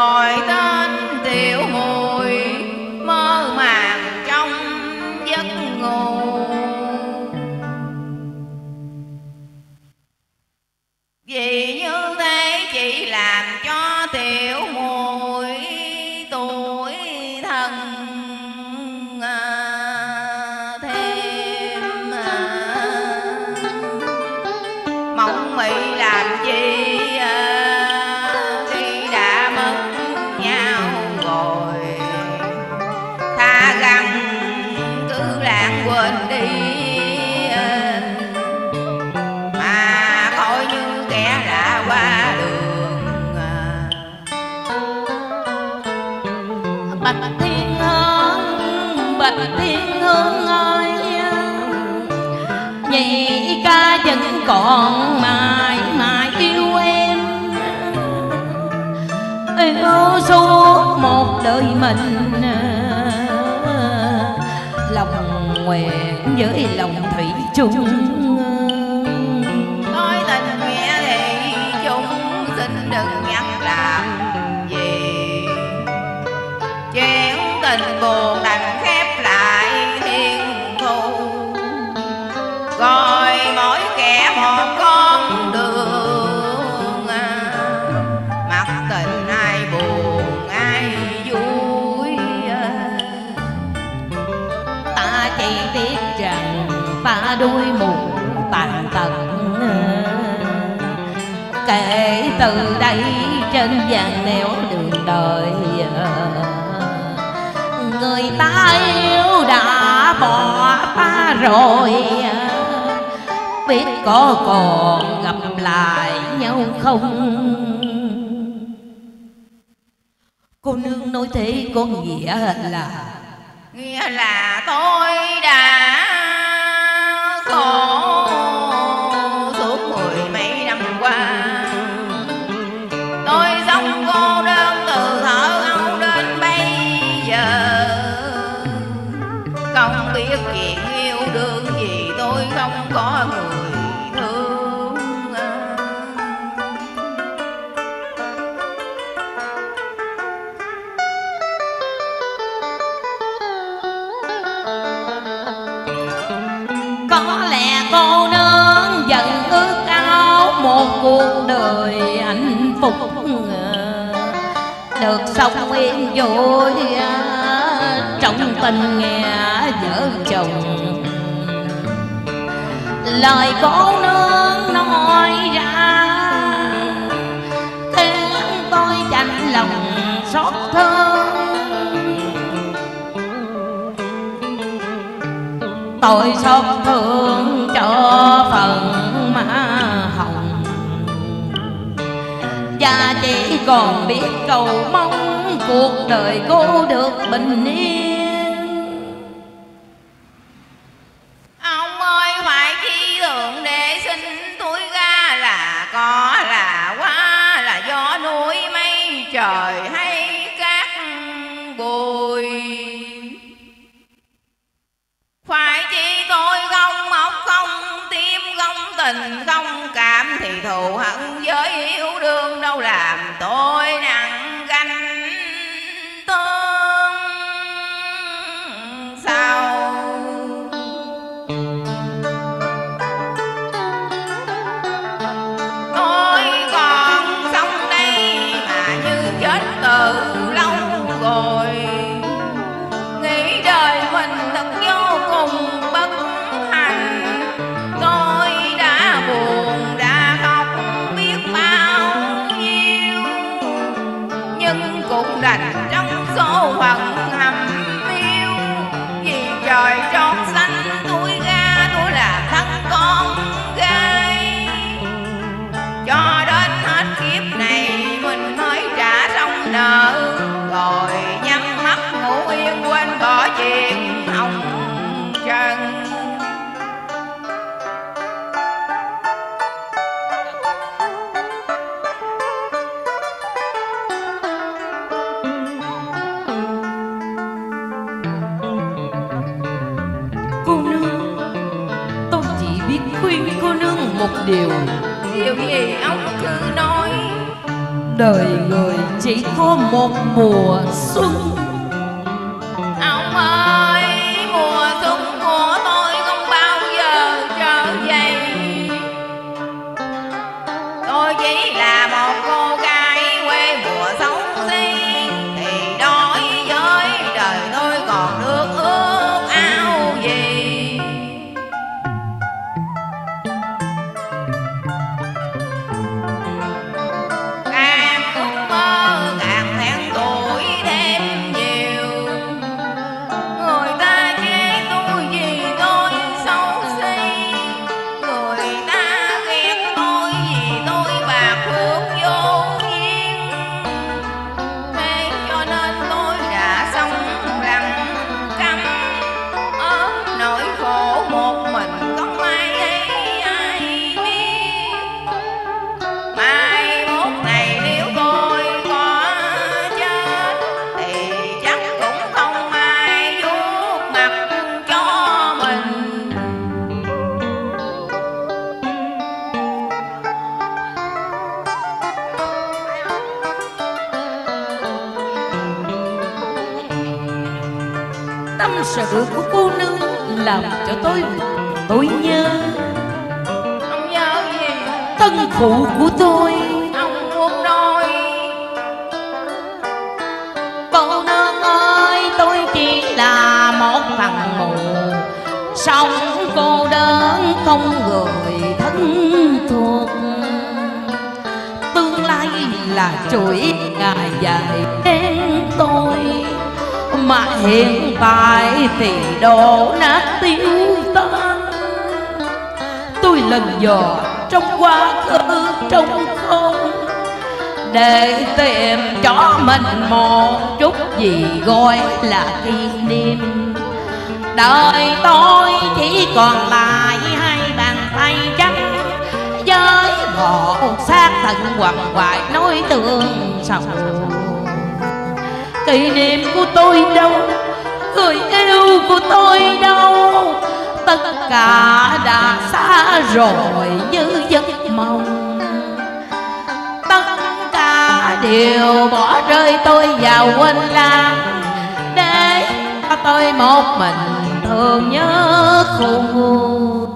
gọi tên tiểu mùi bạch thiên hương, bạch thiên hương ơi nhị ca vẫn còn mãi mãi yêu em. Yêu suốt một đời mình. Lòng nguyện với lòng thủy chung. Kể từ đây trên vàng nẻo đường đời. Người ta yêu đã bỏ ta rồi, biết có còn gặp lại nhau không? Cô nương nói thế có nghĩa là nghĩa là tôi đã khổ suốt mười mấy năm qua cuộc đời hạnh phúc Được sống yên vui à, trong tình nghe vợ chồng. Lời cô nương nói ra Khiến tôi chạnh lòng xót thương. Tôi xót thương chỉ còn biết cầu mong cuộc đời cô được bình yên. Ông ơi, phải chi thượng để xin tôi ra là có, là quá là gió núi mây trời hay cát bụi. Phải chi tôi không móc không tim không tình không cảm thì thù hận với yêu đương làm tổ một điều. Điều gì ông cứ nói. Đời người chỉ có một mùa xuân. Ông ơi mùa xuân của tôi không bao giờ trở về. Tôi chỉ là một tâm sự của cô nương làm cho tôi tôi nhớ. Ông nhớ gì? Thân phụ của tôi. Ông muốn nói. Cô nương ơi tôi chỉ là một thằng mù. Sống cô đơn không người thân thuộc. Tương lai là chuỗi ngày dài đen tôi mà hiện tại thì đổ nát tiêu tan tôi lần dò trong quá khứ trong không, để tìm cho mình một chút gì gọi là kỷ niệm. Đời tôi chỉ còn lại hai bàn tay trắng, với một xác thân quằn quại nói tương sầu kỷ niệm của tôi đâu người yêu của tôi đâu. Tất cả đã xa rồi như giấc mộng. Tất cả đều bỏ rơi tôi vào quên lãng. Để tôi một mình thương nhớ khung